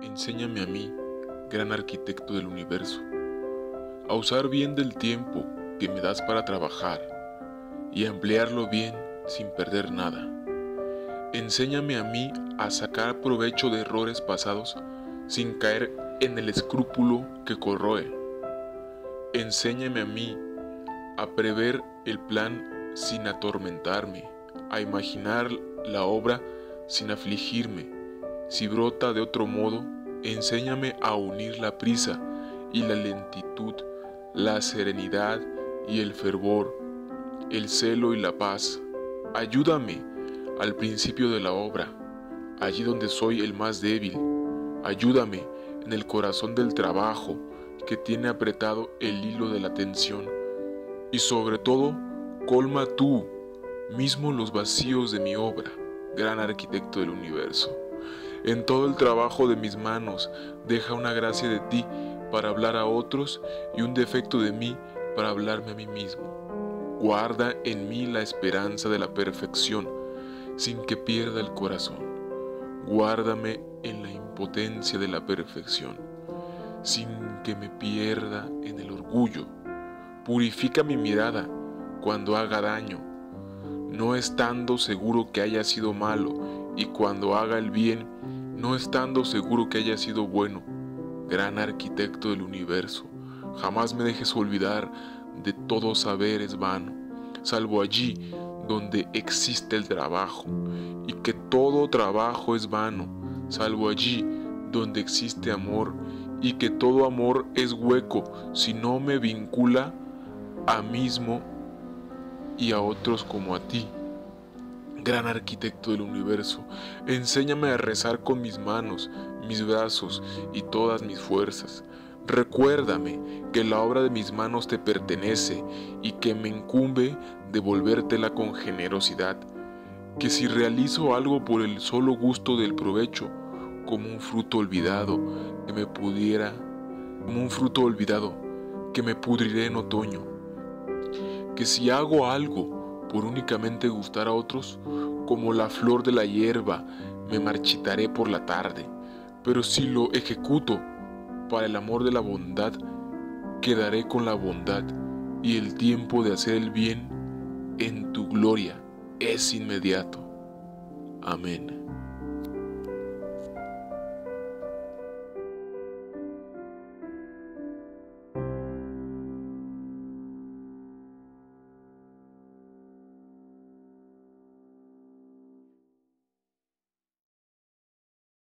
Enséñame a mí, gran arquitecto del universo, a usar bien del tiempo que me das para trabajar y a emplearlo bien sin perder nada. Enséñame a mí a sacar provecho de errores pasados sin caer en el escrúpulo que corroe. Enséñame a mí a prever el plan sin atormentarme, a imaginar la obra sin afligirme. Si brota de otro modo, enséñame a unir la prisa y la lentitud, la serenidad y el fervor, el celo y la paz. Ayúdame al principio de la obra, allí donde soy el más débil. Ayúdame en el corazón del trabajo que tiene apretado el hilo de la tensión. Y sobre todo, colma tú mismo los vacíos de mi obra, gran arquitecto del universo. En todo el trabajo de mis manos, deja una gracia de ti para hablar a otros y un defecto de mí para hablarme a mí mismo. Guarda en mí la esperanza de la perfección, sin que pierda el corazón. Guárdame en la impotencia de la perfección, sin que me pierda en el orgullo. Purifica mi mirada cuando haga daño, no estando seguro que haya sido malo, y cuando haga el bien, no estando seguro que haya sido bueno. Gran arquitecto del universo, jamás me dejes olvidar de todo saber es vano, salvo allí donde existe el trabajo, y que todo trabajo es vano, salvo allí donde existe amor, y que todo amor es hueco si no me vincula a mismo y a otros como a ti. Gran arquitecto del universo, enséñame a rezar con mis manos, mis brazos y todas mis fuerzas. Recuérdame que la obra de mis manos te pertenece y que me incumbe devolvértela con generosidad, que si realizo algo por el solo gusto del provecho, como un fruto olvidado que me pudiera, como un fruto olvidado que me pudriré en otoño, que si hago algo por únicamente gustar a otros, como la flor de la hierba, me marchitaré por la tarde, pero si lo ejecuto para el amor de la bondad, quedaré con la bondad y el tiempo de hacer el bien en tu gloria es inmediato. Amén.